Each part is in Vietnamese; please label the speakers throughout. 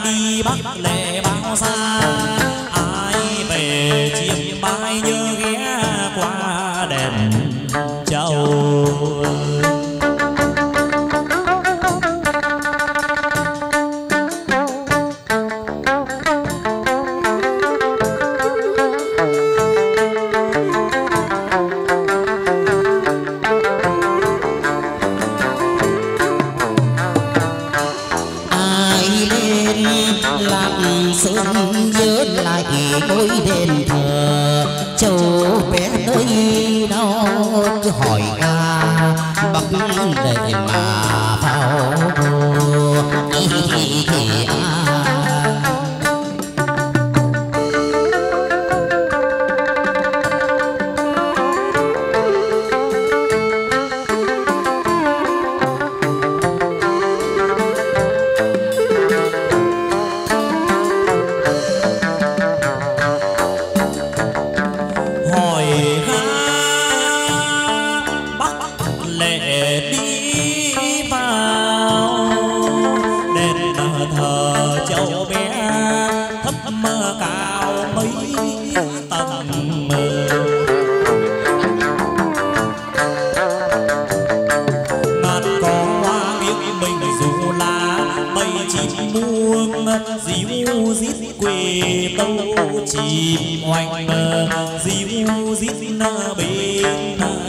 Speaker 1: đi bắt lệ bao xa mơ cao mấy tầng mờ ngàn con hoa biếc mình dù là mây chim buông díu dít quê tâu chim hoành mơ díu dít bên đầu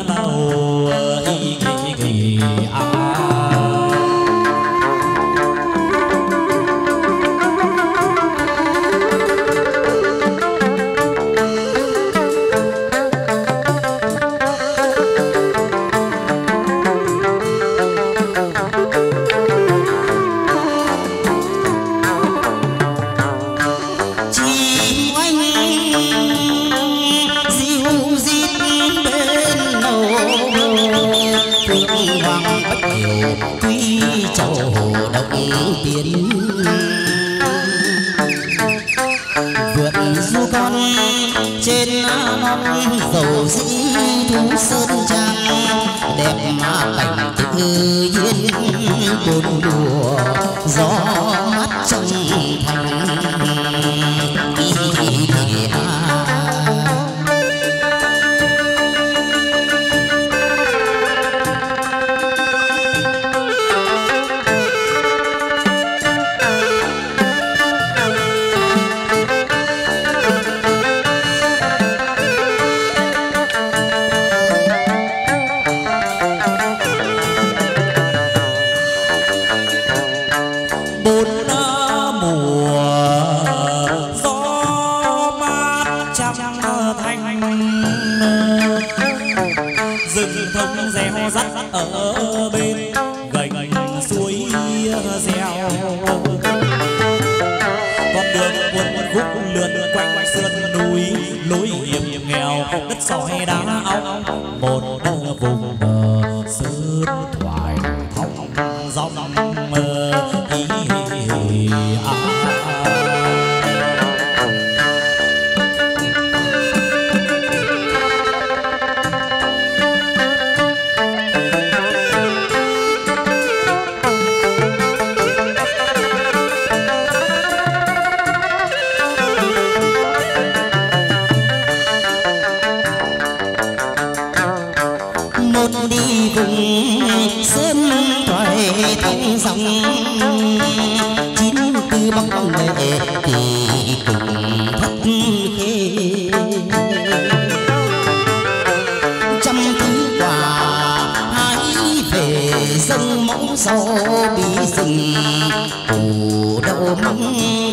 Speaker 2: hoàng bất kiều quy châu động tiến vượt du con trên non dầu dĩ thú sơn trang, đẹp mà cảnh tự nhiên buồn đùa gió mắt trong thành.
Speaker 1: Ở bên gành suối reo con đường cuốn khúc lượn quanh sườn núi, lối hiểm nghèo đất sỏi đá ong một vùng bờ sơn thoại thong dòng mơ ý à.
Speaker 2: một chín tư bóng lệ thì cùng thất khê trăm thứ quà hái về dân mẫu sau bí rừng củ đậu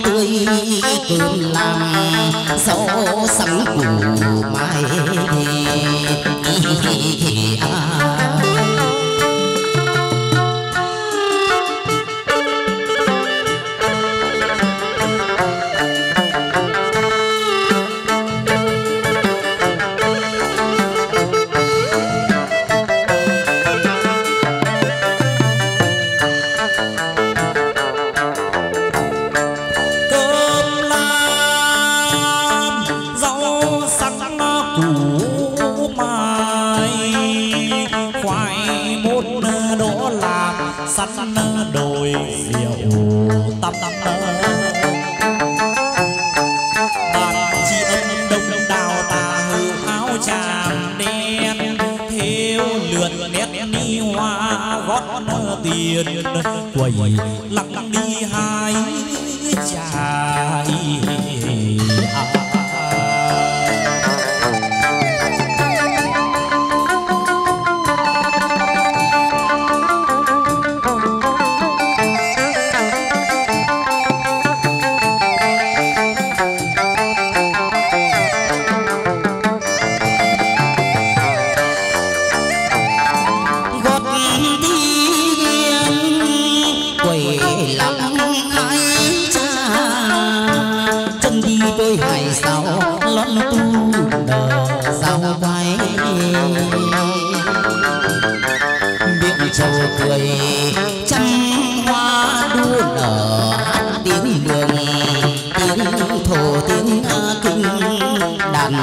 Speaker 2: tươi cơm làm rau sắn củ mai à.
Speaker 1: sườn nét ni hoa
Speaker 2: gót tiền. Quầy lặng đi hai trái.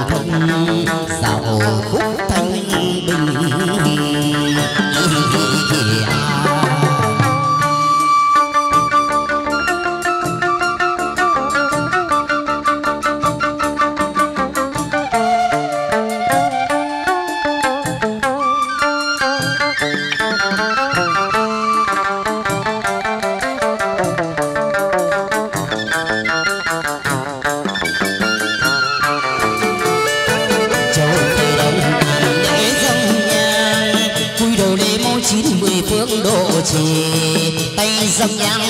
Speaker 2: thần gian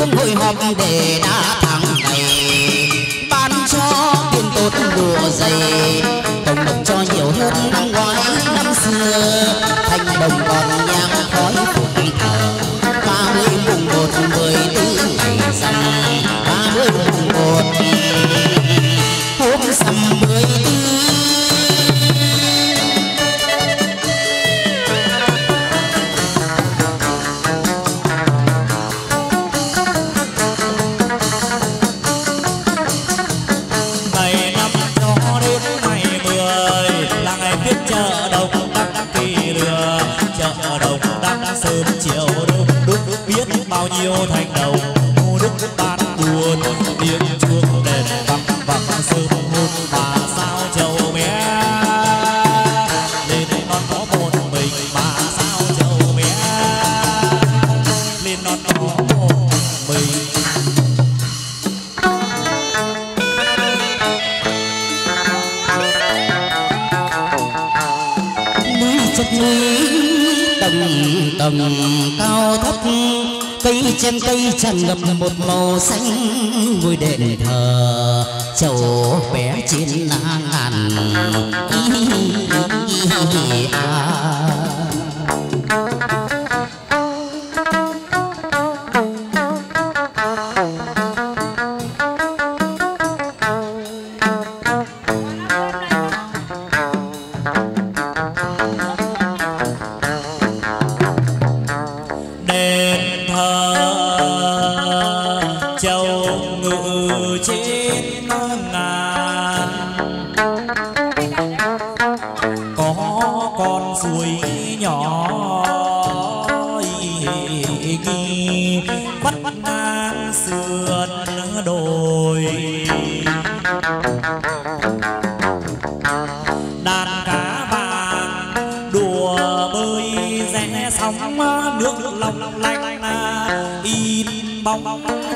Speaker 2: phương
Speaker 1: hội họp để đã thắng này ban cho tiền tốt đùa dày. Tổng đồng cho nhiều hơn năm ngoái, năm xưa. Thành đồng còn nhang khói phụng thờ tầng tầng cao thấp cây trên cây tràn ngập một màu xanh ngôi đền thờ chầu bé trên lá ngàn Ý, à.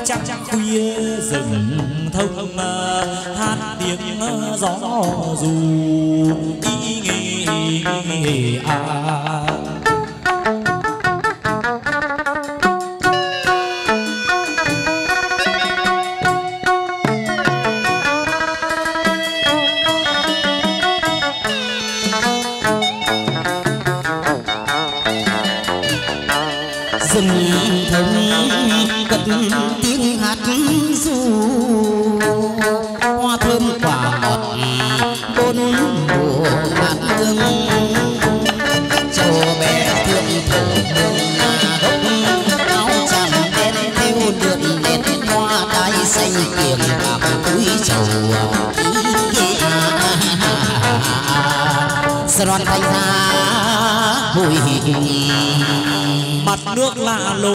Speaker 2: Trăng trăng khuya rừng thông hát tiếng gió dù ý nghề à.
Speaker 1: Xanh kiềng bạc túi trầu ý Sài Gòn thành ra bụi
Speaker 2: mặt nước lạ lùng.